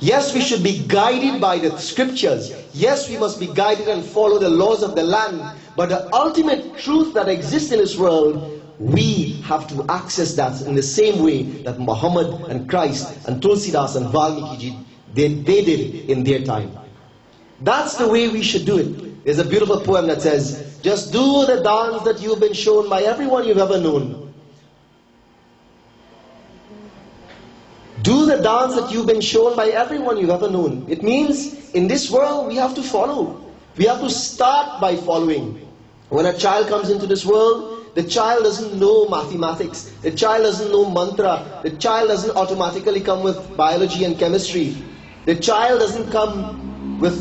Yes, we should be guided by the scriptures. Yes, we must be guided and follow the laws of the land. But the ultimate truth that exists in this world, we have to access that in the same way that Muhammad and Christ and Tulsidas and Valmiki they, they did in their time. That's the way we should do it. There's a beautiful poem that says, just do the dance that you've been shown by everyone you've ever known. Do the dance that you've been shown by everyone you've ever known. It means in this world we have to follow. We have to start by following. When a child comes into this world, the child doesn't know mathematics. The child doesn't know mantra. The child doesn't automatically come with biology and chemistry. The child doesn't come with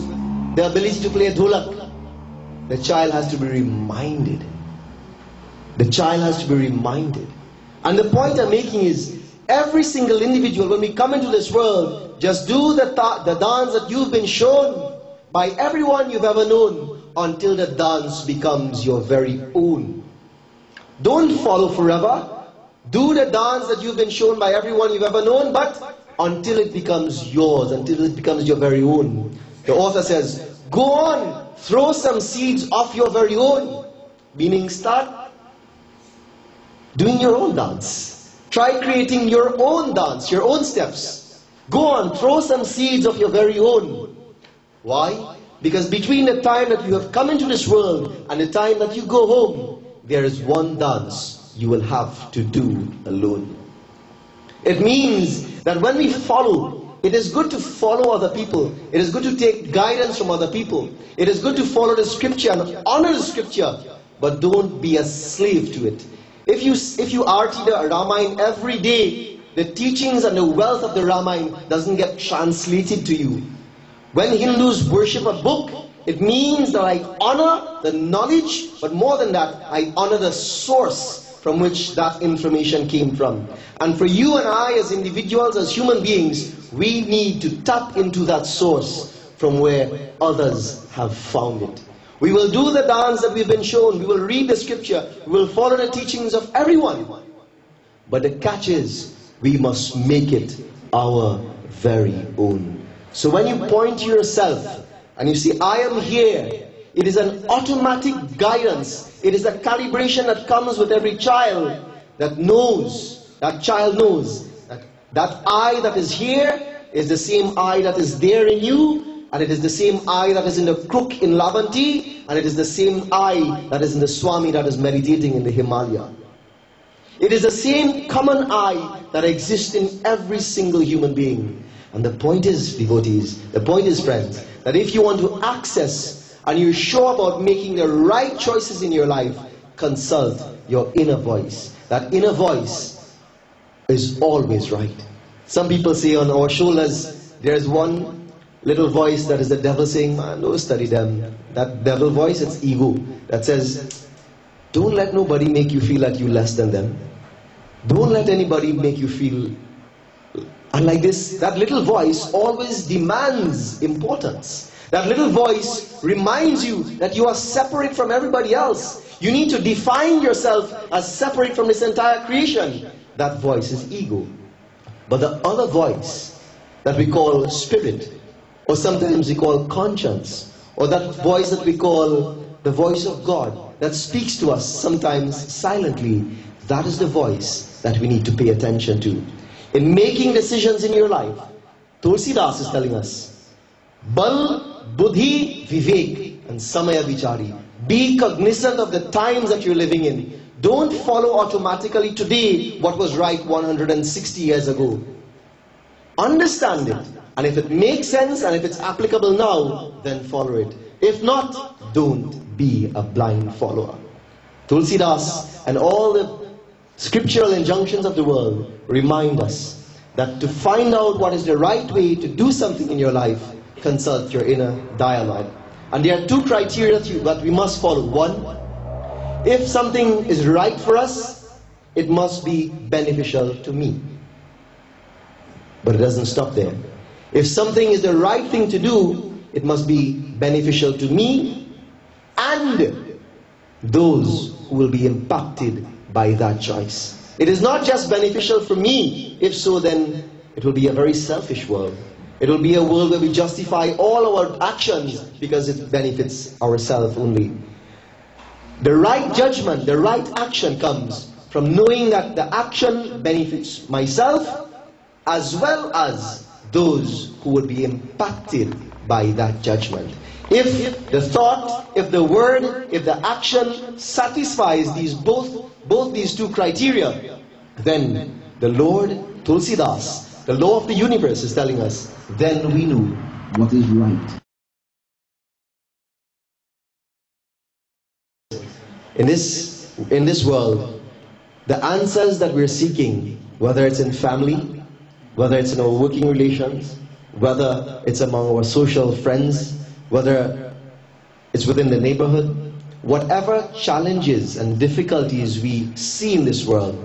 the ability to play dholak. The child has to be reminded. The child has to be reminded. And the point I'm making is Every single individual, when we come into this world, just do the, the dance that you've been shown by everyone you've ever known until the dance becomes your very own. Don't follow forever. Do the dance that you've been shown by everyone you've ever known, but until it becomes yours, until it becomes your very own. The author says, go on, throw some seeds of your very own. Meaning start doing your own dance. Try creating your own dance, your own steps. Go on, throw some seeds of your very own. Why? Because between the time that you have come into this world and the time that you go home, there is one dance you will have to do alone. It means that when we follow, it is good to follow other people. It is good to take guidance from other people. It is good to follow the scripture and honor the scripture, but don't be a slave to it. If you, if you arti the Ramayana every day, the teachings and the wealth of the Ramayana doesn't get translated to you. When Hindus worship a book, it means that I honor the knowledge, but more than that, I honor the source from which that information came from. And for you and I as individuals, as human beings, we need to tap into that source from where others have found it. We will do the dance that we've been shown. We will read the scripture. We will follow the teachings of everyone. But the catch is, we must make it our very own. So when you point to yourself and you see, I am here, it is an automatic guidance. It is a calibration that comes with every child that knows, that child knows, that that I that is here is the same I that is there in you, and it is the same I that is in the crook in Laventille, and it is the same I that is in the Swami that is meditating in the Himalaya. It is the same common I that exists in every single human being. And the point is, devotees, the point is, friends, that if you want to access and you're sure about making the right choices in your life, consult your inner voice. That inner voice is always right. Some people say on our shoulders, there's one little voice that is the devil saying, man, study them. That devil voice, it's ego that says, don't let nobody make you feel like you're less than them. Don't let anybody make you feel. And like this, that little voice always demands importance. That little voice reminds you that you are separate from everybody else. You need to define yourself as separate from this entire creation. That voice is ego. But the other voice that we call spirit or sometimes we call conscience, or that voice that we call the voice of God that speaks to us sometimes silently. That is the voice that we need to pay attention to. In making decisions in your life, Tulsidas is telling us, Bal, Buddhi, Vivek, and Samaya Vichari. Be cognizant of the times that you're living in. Don't follow automatically today what was right 160 years ago. Understand it. And if it makes sense and if it's applicable now, then follow it. If not, don't be a blind follower. Tulsidas and all the scriptural injunctions of the world remind us that to find out what is the right way to do something in your life, consult your inner dialogue. And there are two criteria that we must follow. One, if something is right for us, it must be beneficial to me. But it doesn't stop there. If something is the right thing to do, it must be beneficial to me and those who will be impacted by that choice. It is not just beneficial for me. If so, then it will be a very selfish world. It will be a world where we justify all our actions because it benefits ourselves only. The right judgment, the right action comes from knowing that the action benefits myself as well as those who would be impacted by that judgment. If the thought, if the word, if the action satisfies these both, both these two criteria, then the Lord Tulsidas, the law of the universe is telling us, then we know what is right. In this, in this world, the answers that we're seeking, whether it's in family, whether it's in our working relations, whether it's among our social friends, whether it's within the neighborhood, whatever challenges and difficulties we see in this world,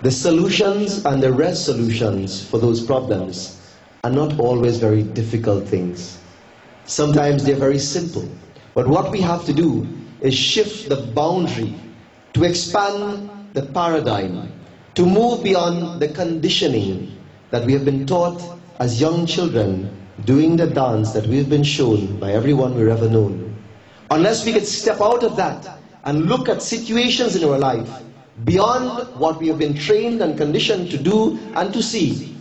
the solutions and the resolutions for those problems are not always very difficult things. Sometimes they're very simple. But what we have to do is shift the boundary to expand the paradigm, to move beyond the conditioning that we have been taught as young children doing the dance that we've been shown by everyone we've ever known. Unless we could step out of that and look at situations in our life beyond what we have been trained and conditioned to do and to see,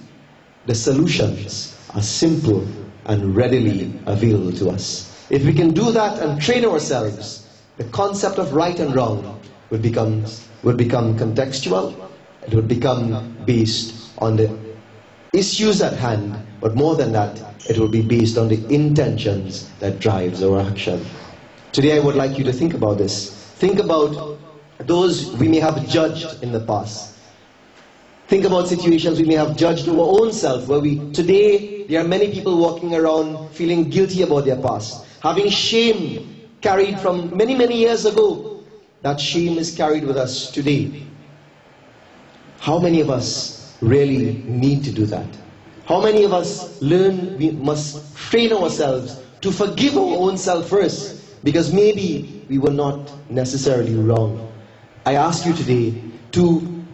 the solutions are simple and readily available to us. If we can do that and train ourselves, the concept of right and wrong would become, would become contextual, it would become based on the issues at hand, but more than that, it will be based on the intentions that drives our action. Today I would like you to think about this. Think about those we may have judged in the past. Think about situations we may have judged our own self, where we, today, there are many people walking around feeling guilty about their past, having shame carried from many, many years ago. That shame is carried with us today. How many of us really need to do that? How many of us learn we must train ourselves to forgive our own self first because maybe we were not necessarily wrong. I ask you today to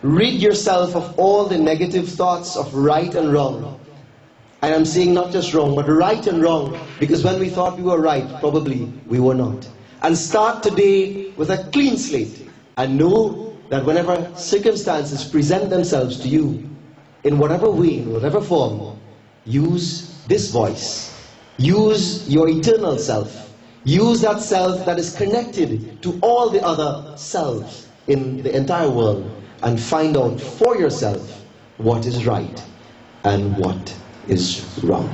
rid yourself of all the negative thoughts of right and wrong. And I'm saying not just wrong, but right and wrong, because when we thought we were right, probably we were not. And start today with a clean slate and know that whenever circumstances present themselves to you, in whatever way, in whatever form, use this voice. Use your eternal self. Use that self that is connected to all the other selves in the entire world and find out for yourself what is right and what is wrong.